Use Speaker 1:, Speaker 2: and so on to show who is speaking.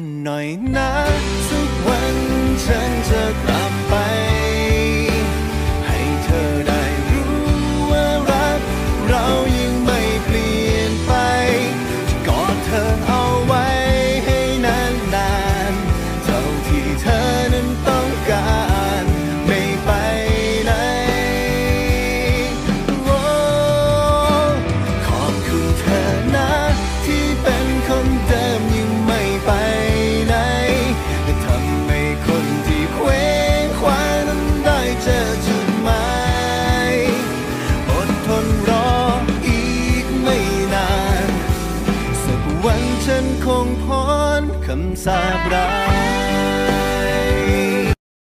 Speaker 1: นหน่อยนะสักวันฉันจะกลับไป ให้เธอได้รู้ว่ารัก เรายังไม่เปลี่ยนไปกอดเธอ วันฉันคงพ้นคำสาปร้า